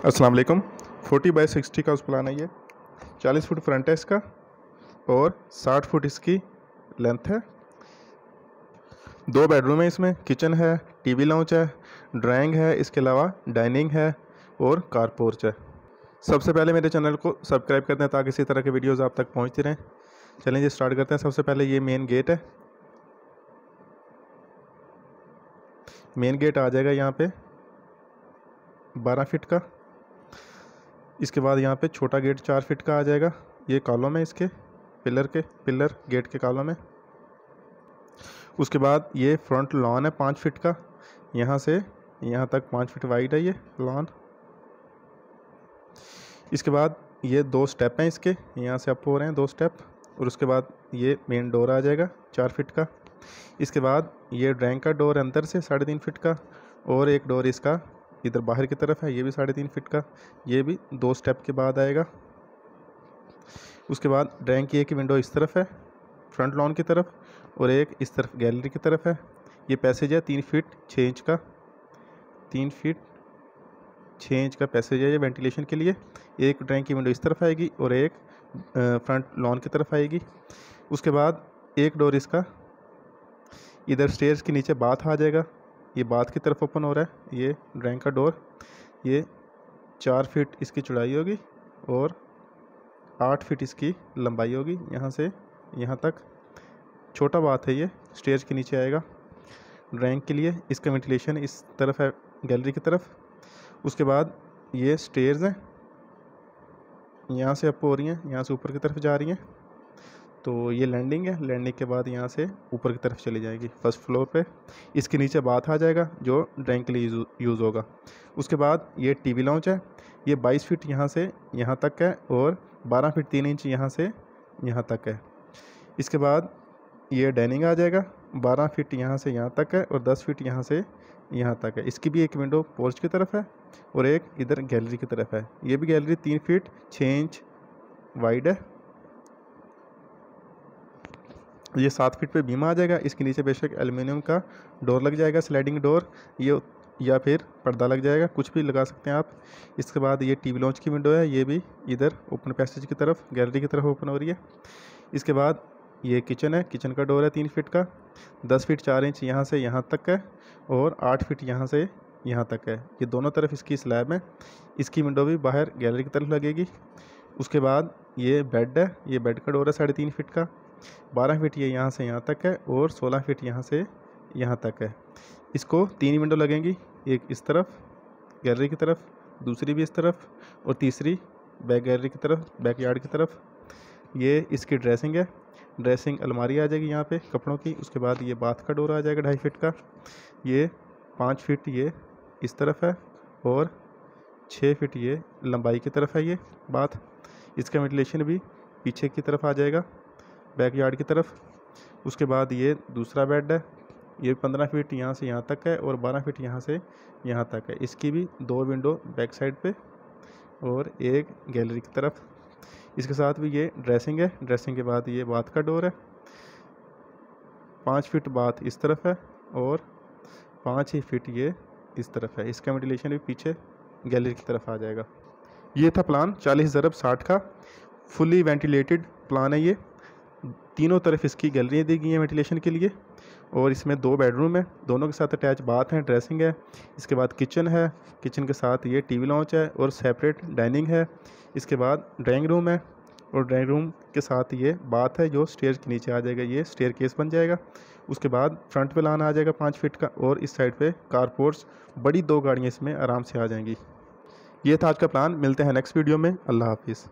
अस्सलाम वालेकुम। Forty by sixty का उस प्लान है ये। चालीस फुट फ्रंट है इसका और साठ फुट इसकी लेंथ है। दो बेडरूम है इसमें, किचन है, टीवी लाउंज है, ड्राइंग है, इसके अलावा डाइनिंग है और कार पोर्च है। सबसे पहले मेरे चैनल को सब्सक्राइब कर दें ताकि इसी तरह के वीडियोज़ आप तक पहुँचती रहें। चलें जी, स्टार्ट करते हैं। सबसे पहले ये मेन गेट है। मेन गेट आ जाएगा यहाँ पे 12 फीट का। इसके बाद यहाँ पे छोटा गेट चार फिट का आ जाएगा। ये कॉलम है इसके, पिलर के, पिलर गेट के कॉलम है। उसके बाद ये फ्रंट लॉन है पाँच फिट का। यहाँ से, यहाँ तक पाँच फिट वाइड है ये लॉन। इसके बाद ये दो स्टेप हैं इसके, यहाँ से अप हो रहे हैं दो स्टेप। और उसके बाद ये मेन डोर आ जाएगा चार फिट का। इसके बाद ये ड्रैंक का डोर अंदर से साढ़े तीन फिट का। और एक डोर इसका इधर बाहर की तरफ़ है, ये भी साढ़े तीन फिट का, ये भी दो स्टेप के बाद आएगा। उसके बाद ड्रैंक की एक विंडो इस तरफ़ है, फ्रंट लॉन की तरफ़, और एक इस तरफ़ गैलरी की तरफ़ है। ये पैसेज है तीन फीट छः इंच का, तीन फीट छः इंच का पैसेज है ये वेंटिलेशन के लिए। एक ड्रैंक की विंडो इस तरफ़ आएगी और एक फ्रंट लॉन की तरफ़ आएगी। उसके बाद एक डोर इसका, इधर स्टेयर्स के नीचे बाथ आ जाएगा। ये बाथ की तरफ़ ओपन हो रहा है। ये ड्राइंग का डोर, ये चार फीट इसकी चौड़ाई होगी और आठ फीट इसकी लंबाई होगी। यहाँ से यहाँ तक। छोटा बात है ये, स्टेज के नीचे आएगा। ड्राइंग के लिए इसका वेंटिलेशन इस तरफ़ है, गैलरी की तरफ़। उसके बाद ये स्टेयर्स हैं। यहाँ से अप हो रही हैं, यहाँ से ऊपर की तरफ़ जा रही हैं। तो ये लैंडिंग है। लैंडिंग के बाद यहाँ से ऊपर की तरफ़ चली जाएगी, फ़र्स्ट फ्लोर पे। इसके नीचे बाथ आ जाएगा, जो ड्राइंग के लिए यूज़ होगा। उसके बाद ये टीवी लॉन्च है। ये 22 फीट यहाँ से, यहाँ तक है और 12 फीट तीन इंच यहाँ से, यहाँ तक है। इसके बाद ये डाइनिंग आ जाएगा। 12 फीट यहाँ से, यहाँ तक है और 10 फीट यहाँ से, यहाँ तक है। इसकी भी एक विंडो पोर्च की तरफ़ है और एक इधर गैलरी की तरफ़ है। ये भी गैलरी तीन फीट छः इंच वाइड है। ये सात फीट पे बीमा आ जाएगा, इसके नीचे बेशक एल्युमिनियम का डोर लग जाएगा स्लाइडिंग डोर ये या फिर पर्दा लग जाएगा, कुछ भी लगा सकते हैं आप। इसके बाद ये टीवी लॉन्च की विंडो है, ये भी इधर ओपन पैसेज की तरफ़ गैलरी की तरफ़ ओपन हो रही है। इसके बाद ये किचन है किचन का डोर है तीन फीट का, दस फीट चार इंच यहाँ से यहाँ तक है और आठ फीट यहाँ से यहाँ तक है। ये दोनों तरफ़ इसकी स्लैब है, इसकी विंडो भी बाहर गैलरी की तरफ़ लगेगी। उसके बाद ये बेड है, ये बेड का डोर है साढ़े तीन फीट का बारह फीट ये यहाँ से यहाँ तक है और सोलह फीट यहाँ से यहाँ तक है। इसको तीन विंडो लगेंगी, एक इस तरफ़ गैलरी की तरफ़, दूसरी भी इस तरफ़ और तीसरी बैक गैलरी की तरफ़, बैक यार्ड की तरफ़। ये इसकी ड्रेसिंग है। ड्रेसिंग अलमारी आ जाएगी यहाँ पे कपड़ों की, उसके बाद ये बाथ का डोर आ जाएगा ढाई फीट का। ये पाँच फीट ये इस तरफ़ है और छः फीट ये लंबाई की तरफ़ है ये बाथ। इसका वेंटिलेशन भी पीछे की तरफ़ आ जाएगा। बैक यार्ड की तरफ़। उसके बाद ये दूसरा बेड है। ये पंद्रह फीट यहाँ से यहाँ तक है और बारह फीट यहाँ से यहाँ तक है। इसकी भी दो विंडो बैक साइड पे और एक गैलरी की तरफ़। इसके साथ भी ये ड्रेसिंग है। ड्रेसिंग के बाद ये बाथ का डोर है। पाँच फीट बाथ इस तरफ़ है और पाँच ही फीट ये इस तरफ़ है। इसका वेंटिलेशन भी पीछे गैलरी की तरफ़ आ जाएगा। ये था प्लान चालीस ज़रब साठ का। फुली वेंटिलेटेड प्लान है ये। तीनों तरफ़ इसकी गैलरियाँ दी गई हैं वेंटिलेशन के लिए और इसमें दो बेडरूम है। दोनों के साथ अटैच बाथ है, ड्रेसिंग है। इसके बाद किचन है। किचन के साथ ये टीवी लॉन्च है और सेपरेट डाइनिंग है। इसके बाद ड्राइंग रूम है और ड्राइंग रूम के साथ ये बाथ है जो स्टेयर के नीचे आ जाएगा। ये स्टेयर केस बन जाएगा। उसके बाद फ्रंट पे लाना आ जाएगा पाँच फीट का और इस साइड पे कारपोर्ट्स बड़ी दो गाड़ियाँ इसमें आराम से आ जाएँगी। ये था आज का प्लान। मिलते हैं नेक्स्ट वीडियो में। अल्लाह हाफिज़।